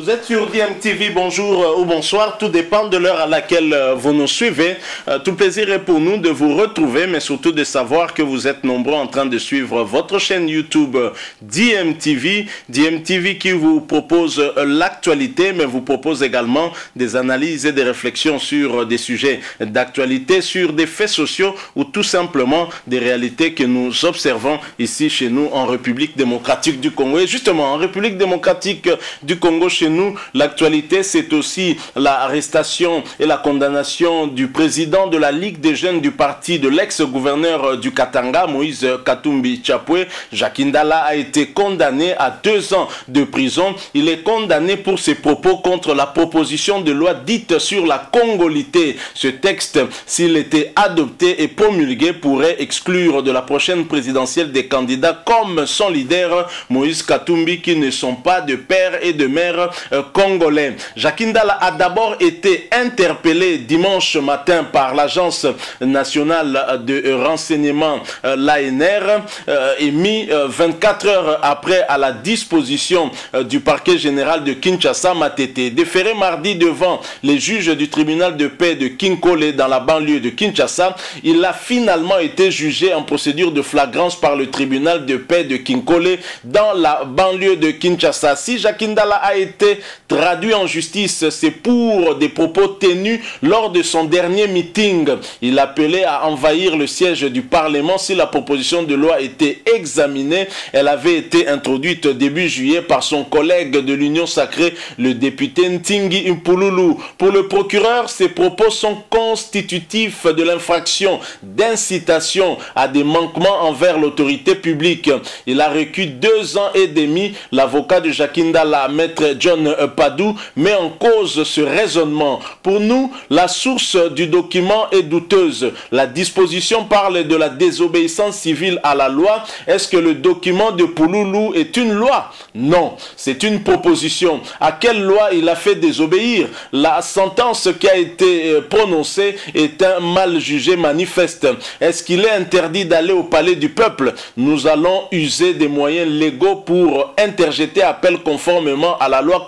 Vous êtes sur DMTV, bonjour euh, ou bonsoir, tout dépend de l'heure à laquelle euh, vous nous suivez. Euh, tout plaisir est pour nous de vous retrouver, mais surtout de savoir que vous êtes nombreux en train de suivre votre chaîne YouTube DMTV. DMTV qui vous propose l'actualité, mais vous propose également des analyses et des réflexions sur des sujets d'actualité, sur des faits sociaux ou tout simplement des réalités que nous observons ici chez nous en République démocratique du Congo. Et justement, en République démocratique du Congo, chez nous, l'actualité, c'est aussi l'arrestation et la condamnation du président de la Ligue des jeunes du parti de l'ex-gouverneur du Katanga, Moïse Katumbi Chapwe. Jacques Indala a été condamné à deux ans de prison. Il est condamné pour ses propos contre la proposition de loi dite sur la congolité. Ce texte, s'il était adopté et promulgué, pourrait exclure de la prochaine présidentielle des candidats comme son leader, Moïse Katumbi, qui ne sont pas de père et de mère congolais. Jacques Indala a d'abord été interpellé dimanche matin par l'agence nationale de renseignement, euh, l'ANR, euh, et mis 24 heures après à la disposition du parquet général de Kinshasa, Matete. Déféré mardi devant les juges du tribunal de paix de Kinkole dans la banlieue de Kinshasa, il a finalement été jugé en procédure de flagrance par le tribunal de paix de Kinkole dans la banlieue de Kinshasa. Si Jacques Indala a été traduit en justice, c'est pour des propos tenus lors de son dernier meeting. Il appelait à envahir le siège du Parlement si la proposition de loi était examinée. Elle avait été introduite début juillet par son collègue de l'Union sacrée, le député Ntingi Impululu. Pour le procureur, ces propos sont constitutifs de l'infraction d'incitation à des manquements envers l'autorité publique. Il a recu deux ans et demi. L'avocat de Jacinda, la maître John Padou, met en cause ce raisonnement. Pour nous, la source du document est douteuse. La disposition parle de la désobéissance civile à la loi. Est-ce que le document de Pouloulou est une loi? Non, c'est une proposition. À quelle loi il a fait désobéir? La sentence qui a été euh, prononcée est un mal jugé manifeste. Est-ce qu'il est interdit d'aller au palais du peuple? Nous allons user des moyens légaux pour interjeter appel conformément à la loi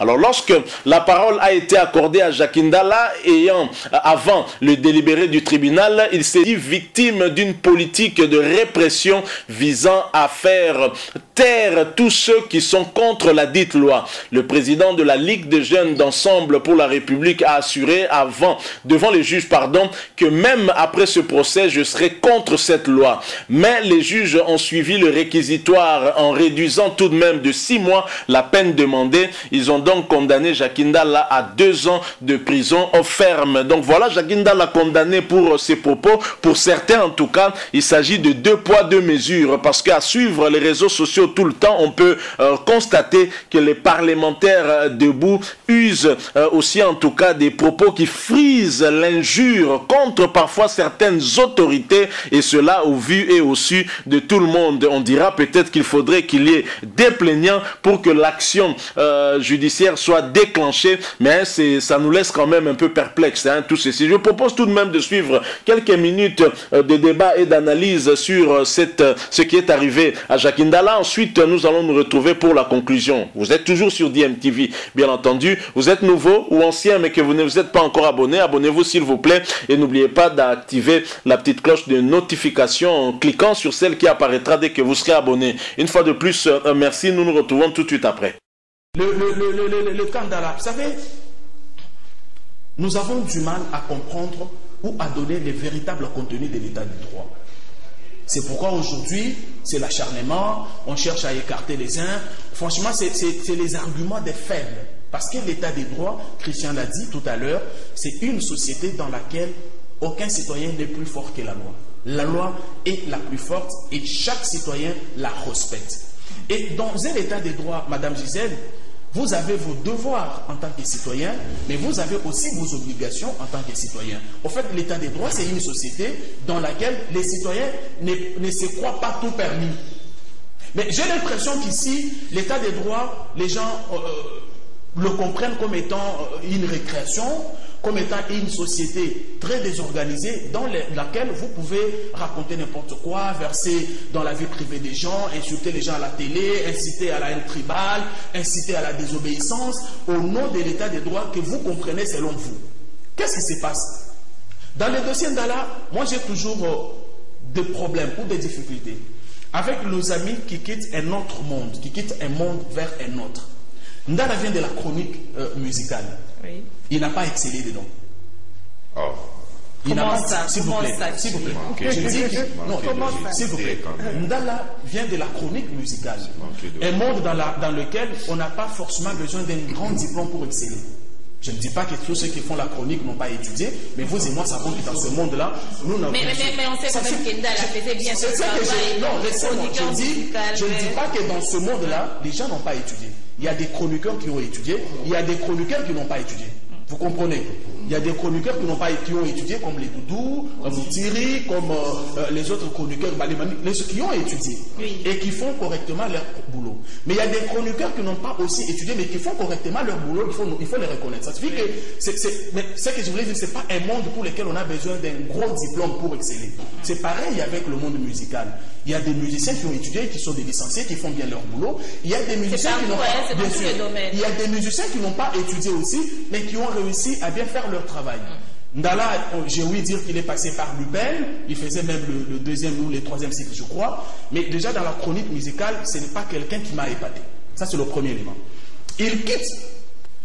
Alors lorsque la parole a été accordée à Jacques Indala, ayant avant le délibéré du tribunal, il s'est dit victime d'une politique de répression visant à faire tous ceux qui sont contre la dite loi. Le président de la Ligue des jeunes d'ensemble pour la République a assuré avant, devant les juges, pardon, que même après ce procès, je serai contre cette loi. Mais les juges ont suivi le réquisitoire en réduisant tout de même de six mois la peine demandée. Ils ont donc condamné Jacinda là à deux ans de prison ferme. Donc voilà, Jacinda l'a condamné pour ses propos. Pour certains, en tout cas, il s'agit de deux poids, deux mesures. Parce qu'à suivre les réseaux sociaux tout le temps, on peut euh, constater que les parlementaires euh, debout usent euh, aussi, en tout cas, des propos qui frisent l'injure contre parfois certaines autorités. Et cela au vu et au su de tout le monde. On dira peut-être qu'il faudrait qu'il y ait des plaignants pour que l'action judiciaire soit déclenchée. Mais ça nous laisse quand même un peu perplexe, hein, tout ceci. Je propose tout de même de suivre quelques minutes de débat et d'analyse sur ce qui est arrivé à Jacques. Ensuite, nous allons nous retrouver pour la conclusion. Vous êtes toujours sur DMTV, bien entendu. Vous êtes nouveau ou ancien, mais que vous ne vous êtes pas encore abonné. Abonnez-vous s'il vous plaît. Et n'oubliez pas d'activer la petite cloche de notification en cliquant sur celle qui apparaîtra dès que vous serez abonné. Une fois de plus, euh, merci. Nous nous retrouvons tout de suite après. Le, le, le, le vous savez, nous avons du mal à comprendre ou à donner le véritable contenu de l'état du droit. C'est pourquoi aujourd'hui, c'est l'acharnement, on cherche à écarter les uns. Franchement, c'est les arguments des faibles. Parce que l'état des droits, Christian l'a dit tout à l'heure, c'est une société dans laquelle aucun citoyen n'est plus fort que la loi. La loi est la plus forte et chaque citoyen la respecte. Et dans un état des droits, Madame Gisèle, Vous avez vos devoirs en tant que citoyen, mais vous avez aussi vos obligations en tant que citoyen. Au fait, l'état des droits, c'est une société dans laquelle les citoyens ne, ne se croient pas tout permis. Mais j'ai l'impression qu'ici, l'état des droits, les gens euh, le comprennent comme étant euh, une récréation, comme étant une société très désorganisée dans laquelle vous pouvez raconter n'importe quoi, verser dans la vie privée des gens, insulter les gens à la télé, inciter à la haine tribale, inciter à la désobéissance, au nom de l'état des droits que vous comprenez selon vous. Qu'est-ce qui se passe? Dans les dossiers d'Allah, moi j'ai toujours euh, des problèmes ou des difficultés avec nos amis qui quittent un autre monde, qui quittent un monde vers un autre. Ndala vient de la chronique euh, musicale. Oui. Il n'a pas excellé dedans. Oh. Il n'a pas, ça? s'il vous plaît, s'il vous plaît. Je dis que- non, s'il vous plaît. Ndala vient de la chronique musicale. Un monde dans, la- dans lequel on n'a pas forcément besoin d'un grand diplôme pour exceller. Je ne dis pas que tous ceux qui font la chronique n'ont pas étudié, mais vous et moi savons que dans ce monde-là, nous n'avons Mais- mais- mais- mais on sait Ça, quand même qu'Endala faisait bien je- travail, Non, laissez-moi, je dis, musical, je ne dis pas que dans ce monde-là, les gens n'ont pas étudié. Il y a des chroniqueurs qui ont étudié, il y a des chroniqueurs qui n'ont pas étudié. Vous comprenez? Il y a des chroniqueurs qui, n'ont pas, qui ont étudié, comme les Doudou, comme Thierry, comme euh, euh, les autres chroniqueurs, bah, les les- qui ont étudié Oui. et qui font correctement leur boulot. Mais il y a des chroniqueurs qui n'ont pas aussi étudié, mais qui font correctement leur boulot, il faut, il faut les reconnaître. Ça signifie que c'est, mais ce que je voulais dire, c'est pas un monde pour lequel on a besoin d'un gros diplôme pour exceller. C'est pareil avec le monde musical. Il y a des musiciens qui ont étudié, qui sont des licenciés, qui font bien leur boulot. Il y a des musiciens qui n'ont pas, c'est dans bien tous sûr. les domaines. Il y a des musiciens qui n'ont pas étudié aussi, mais qui ont réussi à bien faire leur travail. Ndala, j'ai ouï dire qu'il est passé par l'UPEL, il faisait même le, le deuxième ou le troisième cycle, je crois. Mais déjà dans la chronique musicale, ce n'est pas quelqu'un qui m'a épaté. Ça, c'est le premier élément. Il quitte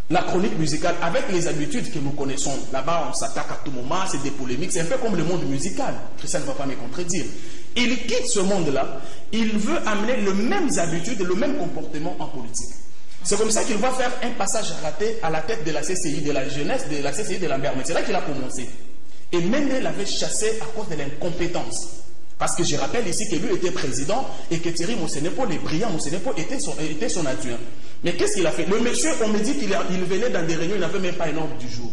la chronique musicale avec les habitudes que nous connaissons. Là-bas, on s'attaque à tout moment, c'est des polémiques, c'est un peu comme le monde musical. Christian ne va pas me contredire. Il quitte ce monde-là, il veut amener les mêmes habitudes, le même comportement en politique. C'est comme ça qu'il va faire un passage raté à la tête de la CCI, de la jeunesse, de la CCI de Lambert. Mais c'est là qu'il a commencé. Et Mendel l'avait chassé à cause de l'incompétence. Parce que je rappelle ici que lui était président et que Thierry Mosenepo, les brillants Mosenepo, était son, était son adjoint. Mais qu'est-ce qu'il a fait? Le monsieur, on me dit qu'il venait dans des réunions, il n'avait même pas un ordre du jour.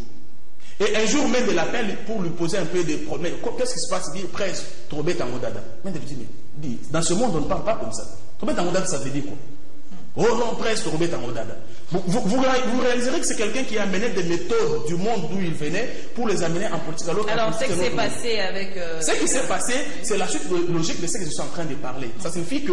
Et un jour, même de l'appel pour lui poser un peu des problèmes. Qu'est-ce qui se passe? Il dit, presse, Trobet Tangodada. Mendel dit, mais dans ce monde, on ne parle pas comme ça. Trobet Tangodada, ça veut dire quoi? Vous, vous, vous vous réaliserez que c'est quelqu'un qui a amené des méthodes du monde d'où il venait pour les amener en politique. Alors, Alors, un autre monde. passé avec. euh, Ce qui s'est passé, c'est la suite logique de ce que je suis en train de parler. Ça signifie que,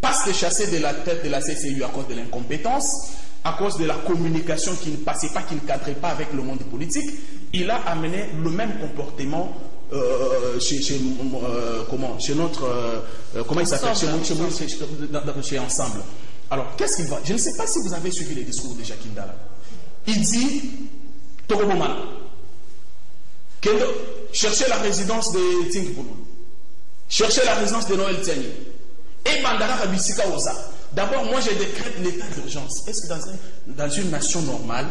parce que chassé de la tête de la CCU à cause de l'incompétence, à cause de la communication qui ne passait pas, qui ne cadrait pas avec le monde politique, il a amené le même comportement euh, chez, chez, euh, comment, chez notre. euh, comment il s'appelle? Chez Ensemble. Alors, qu'est-ce qu'il va Je ne sais pas si vous avez suivi les discours de Jacques Ndala. Il dit Togobomana. Cherchez la résidence de Tinkpulu. Cherchez la résidence de Noël Tiani. Et Bandara Rabisika Oza. D'abord, moi, je décrète l'état d'urgence. Est-ce que dans, un- dans une nation normale,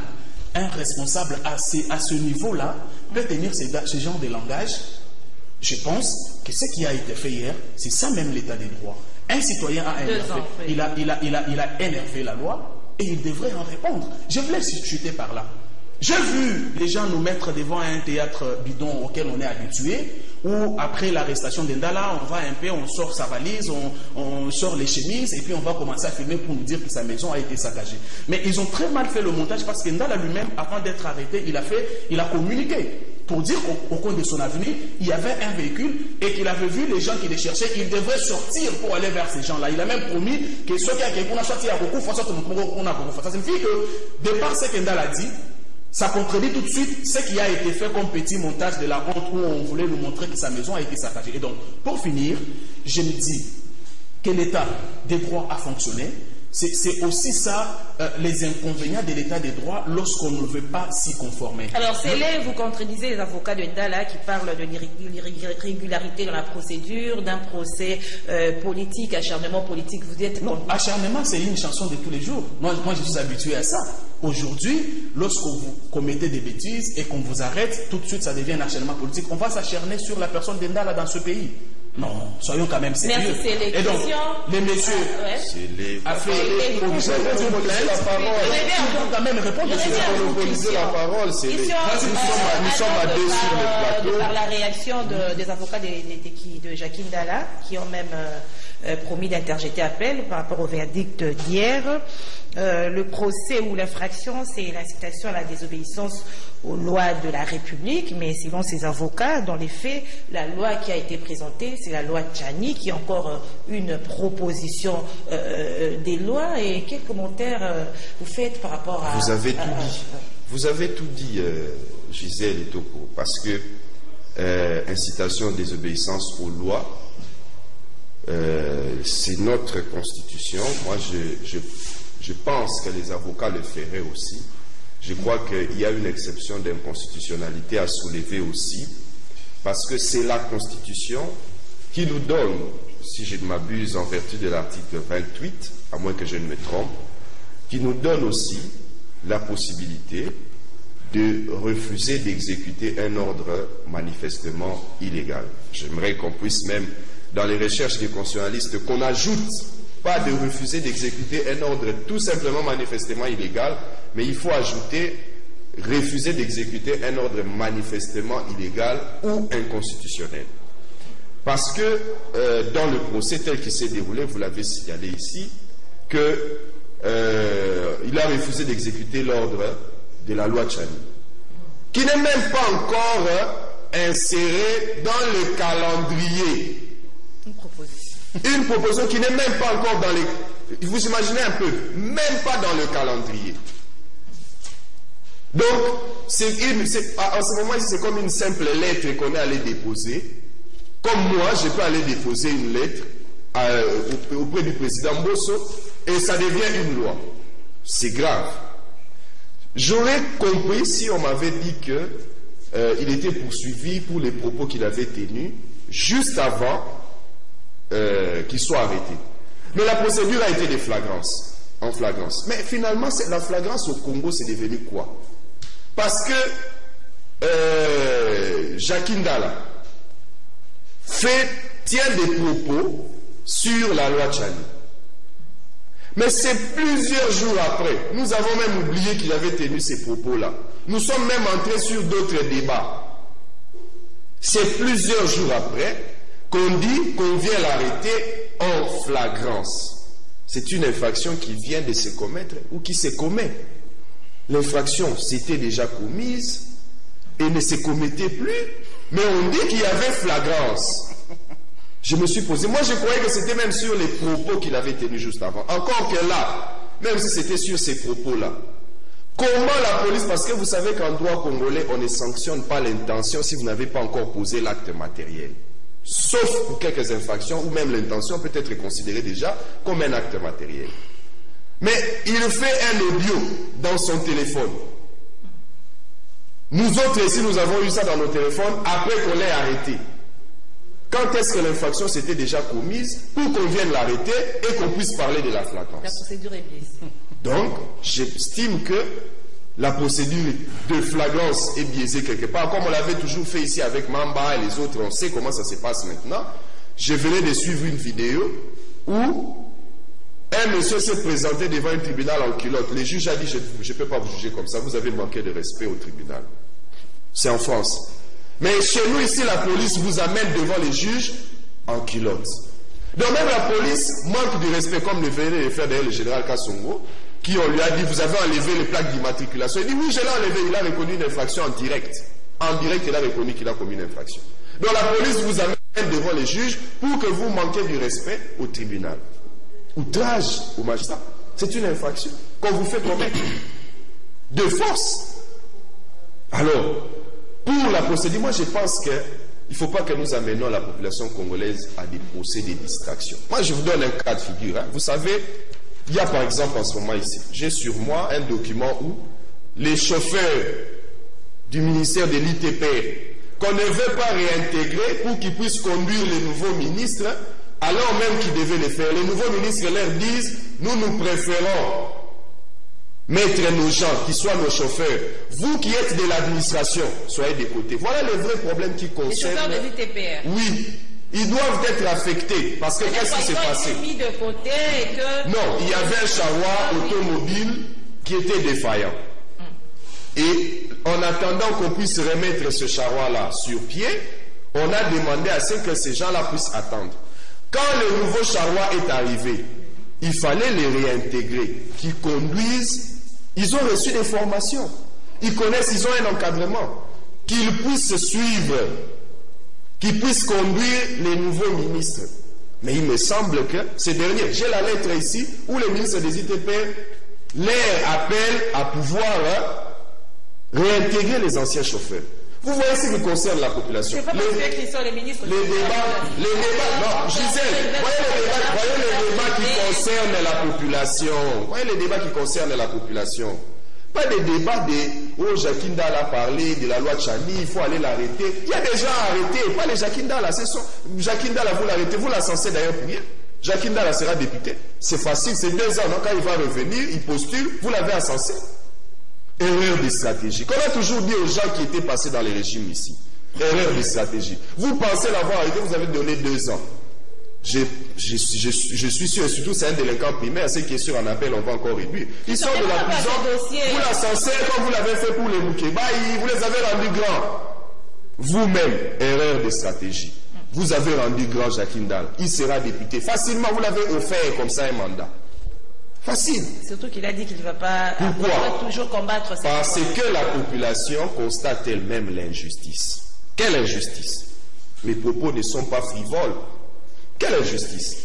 un responsable à ce, niveau-là peut tenir ce genre de langage? Je pense que ce qui a été fait hier, c'est ça même l'état des droits. Un citoyen a énervé, il, a, il, a, il, a, il a énervé la loi et il devrait en répondre. Je voulais chuter par là. J'ai vu les gens nous mettre devant un théâtre bidon auquel on est habitué, où après l'arrestation d'Endala, on va un peu, on sort sa valise, on, on sort les chemises, et puis on va commencer à filmer pour nous dire que sa maison a été saccagée. Mais ils ont très mal fait le montage parce qu'Endala lui-même, avant d'être arrêté, il a fait, il a communiqué pour dire qu'au au coin de son avenir, il y avait un véhicule et qu'il avait vu les gens qui les cherchaient, il devrait sortir pour aller vers ces gens-là. Il a même promis que ceux qui a quelqu'un sorti à beaucoup, a. Ça signifie que, de par ce qu'Endala a dit, ça contredit tout de suite ce qui a été fait comme petit montage de la honte où on voulait nous montrer que sa maison a été saccagée. Et donc, pour finir, je me dis que l'État des droits a fonctionné. C'est aussi ça, euh, les inconvénients de l'État des droits lorsqu'on ne veut pas s'y conformer. Alors, c'est là, vous contredisez les avocats de Ndala qui parlent de l'irré- l'irrégularité dans la procédure, d'un procès euh, politique, acharnement politique. Vous êtes Non, acharnement, c'est une chanson de tous les jours. Moi, moi je suis habitué à ça. Aujourd'hui, lorsque vous commettez des bêtises et qu'on vous arrête, tout de suite, ça devient un acharnement politique. On va s'acharner sur la personne d'Endala dans ce pays. Non, soyons quand même sérieux. Merci, c'est les Et donc, questions. les messieurs, Ah, ouais. C'est les... monopolisé la parole. Quand même répondre monopoliser la parole. C'est les... Question, Nous sommes à- euh, deux de sur par, le euh, plateau. par la réaction de- des avocats de, Jacqueline Dalla, qui ont même euh, euh, promis d'interjeter appel par rapport au verdict d'hier. Euh, le procès ou l'infraction, c'est l'incitation à la désobéissance aux lois de la République, mais selon ces avocats, dans les faits, la loi qui a été présentée, c'est la loi Tchani, qui est encore euh, une proposition euh, euh, des lois. Et quels commentaires euh, vous faites par rapport à... Vous avez tout à- dit. Vous avez tout dit, euh, Gisèle et Topo, parce que euh, incitation, désobéissance aux lois, euh, c'est notre constitution. Moi, je, je, je pense que les avocats le feraient aussi. Je crois qu'il y a une exception d'inconstitutionnalité à soulever aussi, parce que c'est la constitution qui nous donne, si je ne m'abuse, en vertu de l'article 28, à moins que je ne me trompe, qui nous donne aussi la possibilité de refuser d'exécuter un ordre manifestement illégal. J'aimerais qu'on puisse même, dans les recherches des constitutionnalistes, qu'on ajoute pas de refuser d'exécuter un ordre tout simplement manifestement illégal, mais il faut ajouter refuser d'exécuter un ordre manifestement illégal ou inconstitutionnel. Parce que euh, dans le procès tel qu'il s'est déroulé, vous l'avez signalé ici, que euh, a refusé d'exécuter l'ordre de la loi Chani, qui n'est même pas encore euh, inséré dans le calendrier. Une proposition. Qui n'est même pas encore dans les... Vous imaginez un peu, même pas dans le calendrier. Donc, c'est à ce moment-ci, c'est comme une simple lettre qu'on est allé déposer. Comme moi, je peux aller déposer une lettre euh, au- auprès du président Bosso et ça devient une loi. C'est grave. J'aurais compris si on m'avait dit que euh, était poursuivi pour les propos qu'il avait tenus juste avant euh, qu'il soit arrêté. Mais la procédure a été de flagrance, en flagrance. Mais finalement, la flagrance au Congo, c'est devenu quoi? Parce que euh, Jacques Ndala fait, tient des propos sur la loi Tchani. Mais c'est plusieurs jours après. Nous avons même oublié qu'il avait tenu ces propos-là. Nous sommes même entrés sur d'autres débats. C'est plusieurs jours après qu'on dit qu'on vient l'arrêter en flagrance. C'est une infraction qui vient de se commettre ou qui se commet. L'infraction s'était déjà commise et ne se commettait plus, mais on dit qu'il y avait flagrance. Je me suis posé, moi je croyais que c'était même sur les propos qu'il avait tenus juste avant. Encore que là, même si c'était sur ces propos-là, comment la police, parce que vous savez qu'en droit congolais, on ne sanctionne pas l'intention si vous n'avez pas encore posé l'acte matériel. Sauf pour quelques infractions où même l'intention peut être considérée déjà comme un acte matériel. Mais il fait un audio dans son téléphone. Nous autres ici, nous avons eu ça dans nos téléphones après qu'on l'ait arrêté. Quand est-ce que l'infraction s'était déjà commise pour qu'on vienne l'arrêter et qu'on puisse parler de la La flagrance procédure est biaisée. Donc, j'estime que la procédure de flagrance est biaisée quelque part, comme on l'avait toujours fait ici avec Mamba et les autres, on sait comment ça se passe maintenant. Je venais de suivre une vidéo où un monsieur s'est présenté devant un tribunal en culotte. Le juge a dit, je ne peux pas vous juger comme ça, vous avez manqué de respect au tribunal. C'est en France. Mais chez nous ici, la police vous amène devant les juges en culotte. Donc même la police manque de respect, comme le venait de faire d'ailleurs le général Kassongo, qui on lui a dit, vous avez enlevé les plaques d'immatriculation. Il dit, oui, je l'ai enlevé, il a reconnu une infraction en direct. En direct, il a reconnu qu'il a commis une infraction. Donc la police vous amène devant les juges pour que vous manquiez du respect au tribunal. Outrage au magistrat. C'est une infraction qu'on vous fait commettre de force. Alors, pour la procédure, moi je pense qu'il ne faut pas que nous amenions la population congolaise à des procès de distraction. Moi je vous donne un cas de figure. hein. Vous savez, il y a par exemple en ce moment ici, j'ai sur moi un document où les chauffeurs du ministère de l'ITP qu'on ne veut pas réintégrer pour qu'ils puissent conduire les nouveaux ministres, alors même qu'ils devaient le faire. Les nouveaux ministres leur disent, nous nous préférons mettre nos gens qui soient nos chauffeurs. Vous qui êtes de l'administration, soyez des côtés. Voilà le vrai problème qui Les concerne... chauffeurs des ITPR. Oui. Ils doivent être affectés. Parce que qu'est-ce qui s'est passé? mis de côté et que... Non, il y avait un charroi automobile qui était défaillant. Et en attendant qu'on puisse remettre ce charroi-là sur pied, on a demandé à ce que ces gens-là puissent attendre. Quand le nouveau charroi est arrivé, il fallait les réintégrer, qu'ils conduisent. Ils ont reçu des formations. Ils connaissent, ils ont un encadrement. Qu'ils puissent suivre, qu'ils puissent conduire les nouveaux ministres. Mais il me semble que ces derniers, j'ai la lettre ici, où les ministres des ITP leur appellent à pouvoir hein, réintégrer les anciens chauffeurs. Vous voyez ce qui concerne la population. Pas qui sont les ministres. Les débats, les débats, non, Gisèle, voyez les débats, voyez les débats qui concernent la population. Voyez les débats qui concernent la population. Pas des débats de oh Jacques Ndal a parlé de la loi Chani, il faut aller l'arrêter. Il y a des gens arrêtés, pas les Ndala. Jacques Ndala, vous l'arrêtez, vous la d'ailleurs pour rien. Jacques Ndala sera député. C'est facile, c'est deux ans. Donc quand il va revenir, il postule, vous l'avez assensé. Erreur de stratégie. Qu'on a toujours dit aux gens qui étaient passés dans les régimes ici. Erreur de stratégie. Vous pensez l'avoir arrêté, vous avez donné deux ans. Je, je, je, je suis sûr, et surtout c'est un délinquant primaire, ceux qui est sûr en appel, on va encore réduire. Ils sont de la prison, vous comme vous l'avez fait pour les Moukébaï, vous les avez rendus grands. Vous-même, erreur de stratégie. Vous avez rendu grand Jacques Ndal. Il sera député. Facilement, vous l'avez offert comme ça un mandat. Facile. Surtout qu'il a dit qu'il ne va pas Pourquoi? toujours combattre cette Parce que la population constate elle-même l'injustice. Quelle injustice? Mes propos ne sont pas frivoles. Quelle injustice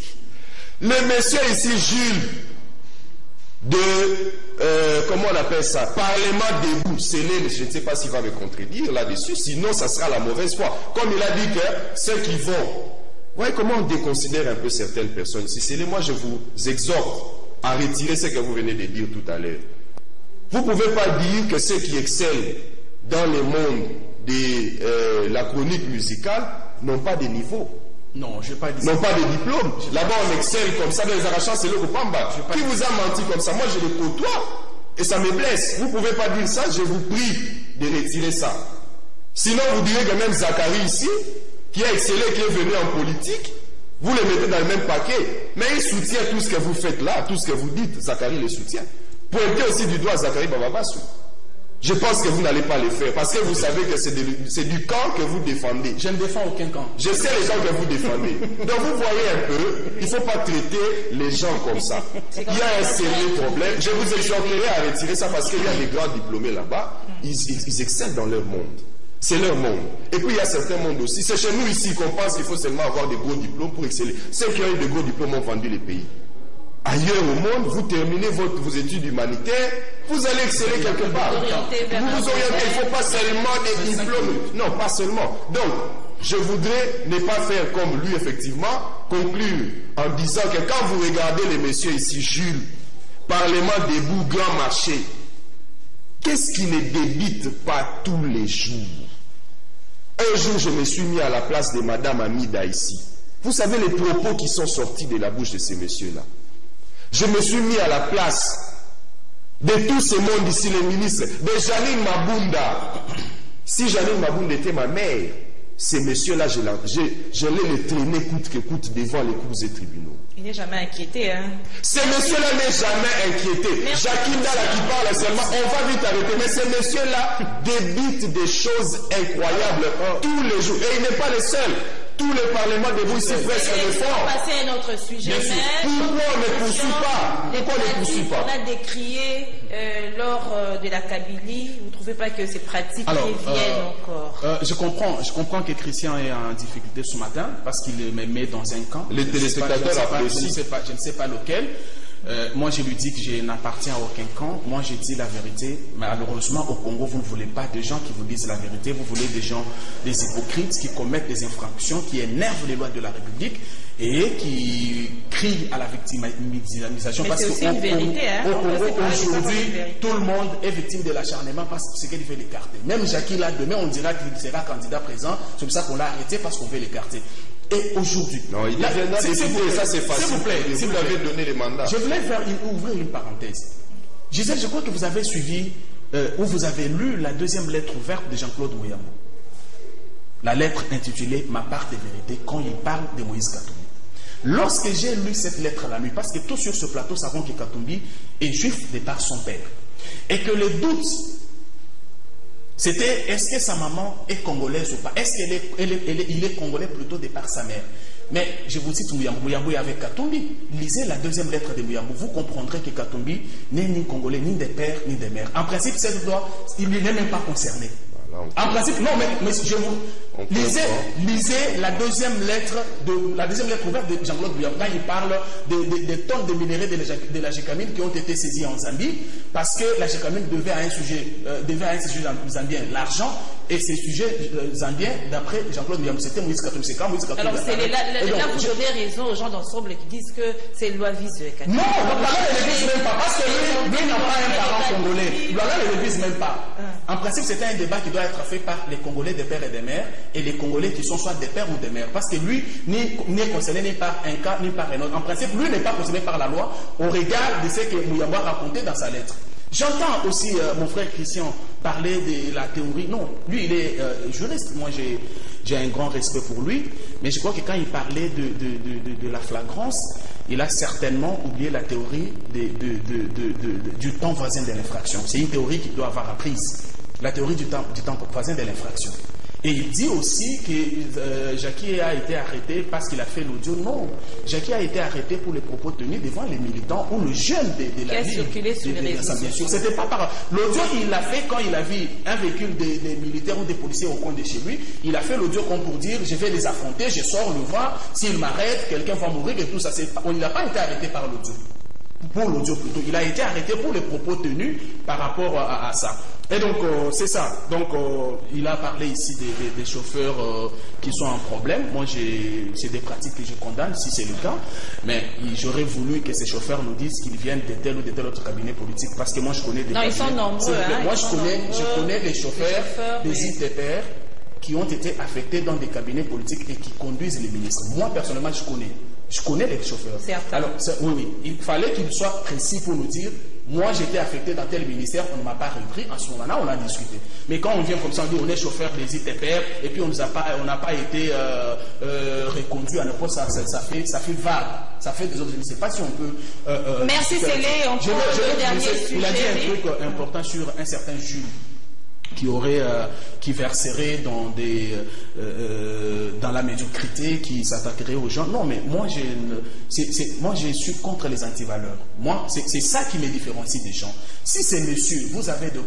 Le monsieur ici, Jules, de, euh, comment on appelle ça, Parlement debout, scellé, je ne sais pas s'il va me contredire là-dessus, sinon ça sera la mauvaise foi. Comme il a dit que ceux qui vont, vous voyez comment on déconsidère un peu certaines personnes? Ici. C'est moi, je vous exhorte à retirer ce que vous venez de dire tout à l'heure. Vous ne pouvez pas dire que ceux qui excellent dans le monde de euh, la chronique musicale n'ont pas de niveau. Non, je n'ai pas dit N'ont pas de diplôme. Là-bas, on excelle comme ça dans les arrachants, c'est le Pamba. Qui vous a menti comme ça? Moi, je le côtoie et ça me blesse. Vous ne pouvez pas dire ça, je vous prie de retirer ça. Sinon, vous direz que même Zachary ici, qui a excellé, qui est venu en politique, vous le mettez dans le même paquet. Mais il soutient tout ce que vous faites là, tout ce que vous dites. Zachary le soutient. Pointez aussi du doigt Zachary Bababassou. Je pense que vous n'allez pas le faire parce que vous savez que c'est du camp que vous défendez. Je ne défends aucun camp. Je sais les gens que vous défendez. Donc vous voyez un peu, il ne faut pas traiter les gens comme ça. Il y a un sérieux problème. Je vous exhorterai à retirer ça parce qu'il y a des grands diplômés là-bas. Ils, ils, ils excellent dans leur monde. C'est leur monde. Et puis il y a certains mondes aussi. C'est chez nous ici qu'on pense qu'il faut seulement avoir des gros diplômes pour exceller. Ceux qui ont eu de gros diplômes ont vendu les pays. Ailleurs au monde, vous terminez votre, vos études humanitaires, vous allez exceller quelque part. Vous vous orientez, il ne faut pas seulement des diplômes. Non, pas seulement. Donc, je voudrais ne pas faire comme lui, effectivement, conclure en disant que quand vous regardez les messieurs ici, Jules, Parlement debout, grand marché, qu'est-ce qui ne débite pas tous les jours? Un jour, je me suis mis à la place de Madame Amida ici. Vous savez les propos qui sont sortis de la bouche de ces messieurs-là. Je me suis mis à la place de tout ce monde ici, les ministres, de Janine Mabunda. Si Janine Mabunda était ma mère, ces messieurs-là, je, les traîner coûte que coûte devant les cours et tribunaux. Il n'est jamais inquiété, hein. Ces messieurs-là n'est jamais inquiété. Jacqueline Dalla qui parle seulement, on va vite arrêter. Mais ces messieurs-là débitent des choses incroyables tous les jours. Et il n'est pas le seul. Tous les parlements debout ici presque le font. On va passer à un autre sujet. Mais Pourquoi on ne poursuit pas Pourquoi on ne poursuit pas? On a décrié euh, lors euh, de la Kabylie. Vous ne trouvez pas que ces pratiques Alors, reviennent euh, encore? euh, je comprends, je comprends que Christian est en difficulté ce matin parce qu'il me met dans un camp. Les téléspectateurs apprécient. Je ne sais pas, je ne sais pas lequel. Euh, moi, je lui dis que je n'appartiens à aucun camp. Moi, j'ai dit la vérité. Malheureusement, au Congo, vous ne voulez pas des gens qui vous disent la vérité. Vous voulez des gens, des hypocrites qui commettent des infractions, qui énervent les lois de la République et qui crient à la victimisation. Mais Parce qu'au hein. Congo, les aujourd'hui, tout le monde est victime de l'acharnement parce que c'est qu'il veut l'écarter. Même Jackie, là, demain, on dira qu'il sera candidat présent. C'est pour ça qu'on l'a arrêté parce qu'on veut l'écarter. Et aujourd'hui. Non, il ça c'est facile. S'il vous plaît, Vous vous avez donné les mandats. Je voulais faire une- ouvrir une parenthèse. Gisèle, je crois que vous avez suivi euh, ou vous avez lu la deuxième lettre ouverte de Jean-Claude Mouyambo. la lettre intitulée Ma part de vérité, quand il parle de Moïse Katumbi. Lorsque j'ai lu cette lettre la nuit, parce que tous sur ce plateau savons que Katumbi est juif de par son père, et que le doute, c'était est-ce que sa maman est congolaise ou pas? Est-ce qu'il est, est, est, congolais plutôt de par sa mère? Mais je vous cite Mouyambou. Mouyambou est avec Katumbi. Lisez la deuxième lettre de Mouyambou. Vous comprendrez que Katumbi n'est ni congolais, ni des pères, ni des mères. En principe, cette loi, il n'est même pas concerné. En principe, non, mais, je vous. Lisez, lisez la deuxième lettre de la deuxième lettre ouverte de Jean-Claude Bouillard. Quand il parle des tonnes de minéraux de la, gécamine qui ont été saisis en Zambie, parce que la gécamine devait à un sujet, euh, devait à un sujet zambien l'argent, et ces sujets euh, zambiens, d'après Jean-Claude Bouillard, c'était Moïse Katumbi. C'est quand Moïse Katumbi. Alors, c'est là, là, vous donnez raison aux gens d'ensemble qui disent que c'est une loi vise Non, le parent ne le vise même pas, parce que lui, lui n'a pas un parent congolais. Le parent ne le vise même pas. En principe, c'était un débat qui doit être fait par les Congolais des pères et des mères et les Congolais qui sont soit des pères ou des mères. Parce que lui n'est concerné ni par un cas ni par un autre. En principe, lui n'est pas concerné par la loi au regard de ce que Mouyamba a raconté dans sa lettre. J'entends aussi euh, mon frère Christian parler de la théorie. Non, lui, il est euh, juriste. Moi, j'ai un grand respect pour lui. Mais je crois que quand il parlait de, de, de, de la flagrance, il a certainement oublié la théorie du temps voisin de l'infraction. C'est une théorie qu'il doit avoir apprise la théorie du temps, du temps voisin de l'infraction. Et il dit aussi que euh, Jackie a été arrêté parce qu'il a fait l'audio. Non, Jackie a été arrêté pour les propos tenus devant les militants ou le jeune de, de la ville. circulé sur les réseaux Bien sûr, c'était pas par l'audio. Il l'a fait quand il a vu un véhicule des, militaires ou des policiers au coin de chez lui. Il a fait l'audio comme pour dire je vais les affronter, je sors le voir. S'il m'arrête, quelqu'un va mourir et tout ça. Il n'a pas été arrêté par l'audio pour l'audio plutôt. Il a été arrêté pour les propos tenus par rapport à ça. Et donc, euh, c'est ça. Donc, euh, il a parlé ici des, chauffeurs euh, qui sont en problème. Moi, c'est des pratiques que je condamne, si c'est le cas. Mais j'aurais voulu que ces chauffeurs nous disent qu'ils viennent de tel ou de tel autre cabinet politique. Parce que moi, je connais des. Non, ils sont nombreux. Hein, moi, je, connais, je connais les chauffeurs, des ITPR qui ont été affectés dans des cabinets politiques et qui conduisent les ministres. Moi, personnellement, je connais. Je connais les chauffeurs. Alors, oui, oui. Il fallait qu'ils soient précis pour nous dire moi, j'étais affecté dans tel ministère, on ne m'a pas repris. En ce moment-là, on a discuté. Mais quand on vient comme ça, on dit on est chauffeur des ITPR et puis on n'a pas, pas été euh, euh, reconduit à n'importe ça, ça, ça, fait, ça fait vague. Ça fait des autres. Je ne sais pas si on peut. Euh, Merci Célé. On peut le dernier sujet. Il a dit un truc important sur un certain Jules qui aurait, euh, qui verserait dans des, euh, euh, dans la médiocrité, qui s'attaquerait aux gens. Non, mais moi, j'ai, moi, je suis contre les antivaleurs. Moi, c'est ça qui me différencie des gens. Si c'est monsieur, vous avez de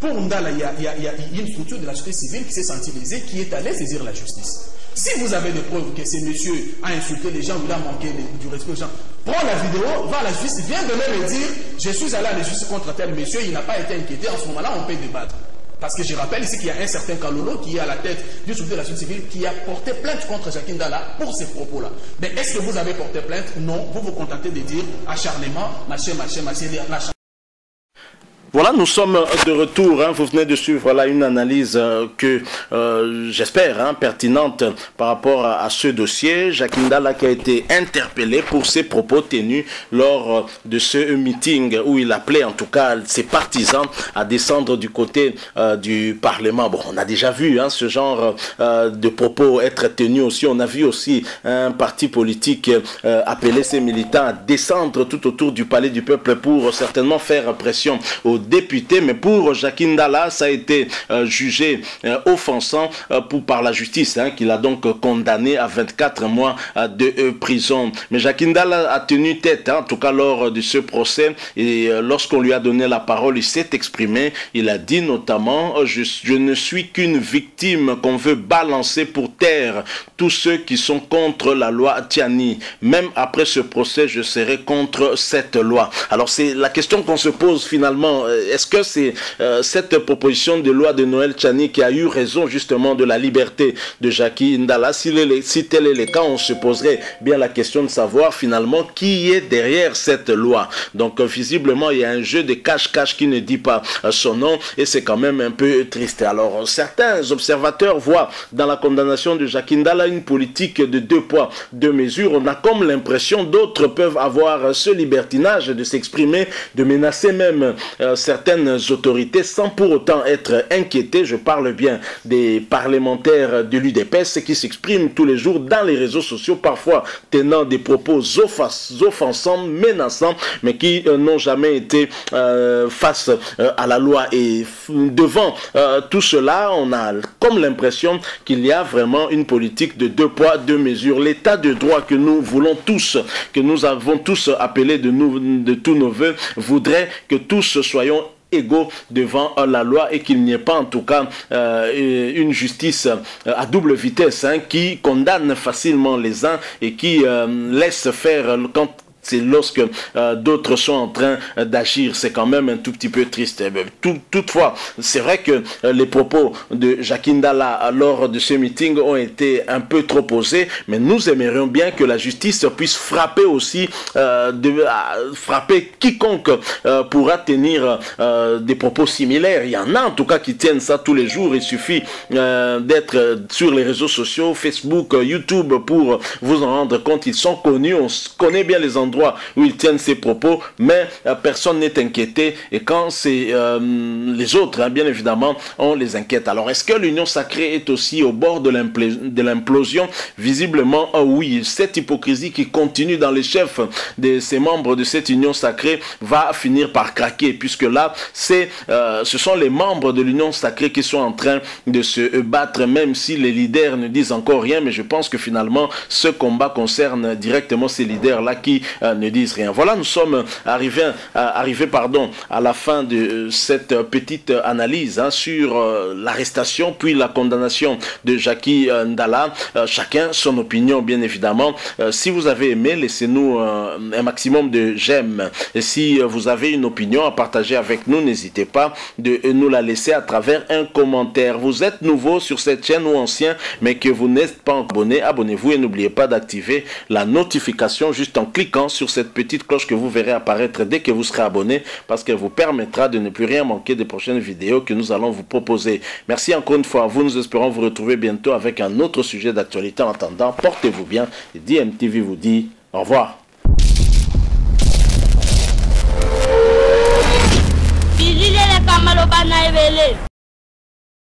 pour Ndala, il y, a, il, y a, y, a, une structure de la société civile qui s'est sensibilisée, qui est allée saisir la justice. Si vous avez des preuves que ce monsieur a insulté les gens, il a manqué du respect aux gens, prends la vidéo, va à la justice, viens de me dire, je suis allé à la justice contre tel monsieur, il n'a pas été inquiété, en ce moment-là, on peut débattre. Parce que je rappelle ici qu'il y a un certain Kalolo qui est à la tête du soutien de la société civile qui a porté plainte contre Jacques Ndala pour ces propos-là. Mais est-ce que vous avez porté plainte? Non. Vous vous contentez de dire acharnement, machin, machin, machin, machin. Voilà, nous sommes de retour. Hein. Vous venez de suivre là une analyse euh, que euh, j'espère hein, pertinente par rapport à, ce dossier. Jacques Ndala qui a été interpellé pour ses propos tenus lors euh, de ce meeting où il appelait en tout cas ses partisans à descendre du côté du Parlement. Bon, on a déjà vu hein, ce genre de propos être tenus aussi. On a vu aussi un parti politique appeler ses militants à descendre tout autour du Palais du Peuple pour certainement faire pression aux député, mais pour Jacqueline Dalla, ça a été euh, jugé euh, offensant euh, pour, par la justice, hein, qu'il a donc condamné à 24 mois de prison. Mais Jacqueline Dalla a tenu tête, hein, en tout cas lors de ce procès, et lorsqu'on lui a donné la parole, il s'est exprimé, il a dit notamment, je, je ne suis qu'une victime qu'on veut balancer pour terre tous ceux qui sont contre la loi Tiani. Même après ce procès, je serai contre cette loi. Alors c'est la question qu'on se pose finalement est-ce que c'est euh, cette proposition de loi de Noël Chani qui a eu raison justement de la liberté de Jackie Ndala? Si, tel est le cas, on se poserait bien la question de savoir finalement qui est derrière cette loi. Donc euh, visiblement, il y a un jeu de cache-cache qui ne dit pas euh, son nom et c'est quand même un peu triste. Alors certains observateurs voient dans la condamnation de Jackie Ndala une politique de deux poids, deux mesures. On a comme l'impression d'autres peuvent avoir ce libertinage de s'exprimer, de menacer même certaines autorités sans pour autant être inquiétés. Je parle bien des parlementaires de l'UDPS qui s'expriment tous les jours dans les réseaux sociaux, parfois tenant des propos offensants, menaçants, mais qui n'ont jamais été face à la loi. Et devant tout cela, on a comme l'impression qu'il y a vraiment une politique de deux poids, deux mesures. L'état de droit que nous voulons tous, que nous avons tous appelé de, nous, de tous nos voeux, voudrait que tous soyons égaux devant la loi et qu'il n'y ait pas en tout cas euh, une justice euh, à double vitesse hein, qui condamne facilement les uns et qui euh, laisse faire quand c'est lorsque euh, d'autres sont en train euh, d'agir. C'est quand même un tout petit peu triste. Eh ben, toutefois, c'est vrai que euh, les propos de Jacqueline Dalla lors de ce meeting ont été un peu trop posés, mais nous aimerions bien que la justice puisse frapper aussi, frapper quiconque pourra tenir des propos similaires. Il y en a en tout cas qui tiennent ça tous les jours. Il suffit d'être sur les réseaux sociaux, Facebook, YouTube, pour vous en rendre compte. Ils sont connus, on connaît bien les endroits où il tiennent ses propos, mais euh, personne n'est inquiété. Et quand c'est euh, les autres, hein, bien évidemment, on les inquiète. Alors, est-ce que l'union sacrée est aussi au bord de l'implosion? Visiblement, oh oui. Cette hypocrisie qui continue dans les chefs de ces membres de cette union sacrée va finir par craquer, puisque là, euh, ce sont les membres de l'union sacrée qui sont en train de se battre, même si les leaders ne disent encore rien. Mais je pense que finalement, ce combat concerne directement ces leaders-là qui euh, ne disent rien. Voilà, nous sommes arrivés, euh, arrivés pardon, à la fin de cette petite analyse hein, sur euh, l'arrestation puis la condamnation de Jackie Ndala. chacun son opinion, bien évidemment. si vous avez aimé, laissez-nous un maximum de j'aime. Et si vous avez une opinion à partager avec nous, n'hésitez pas de nous la laisser à travers un commentaire. Vous êtes nouveau sur cette chaîne ou ancien, mais que vous n'êtes pas abonné, abonnez-vous et n'oubliez pas d'activer la notification juste en cliquant sur cette petite cloche que vous verrez apparaître dès que vous serez abonné parce qu'elle vous permettra de ne plus rien manquer des prochaines vidéos que nous allons vous proposer. Merci encore une fois à vous. Nous espérons vous retrouver bientôt avec un autre sujet d'actualité. En attendant, portez-vous bien et DMTV vous dit au revoir.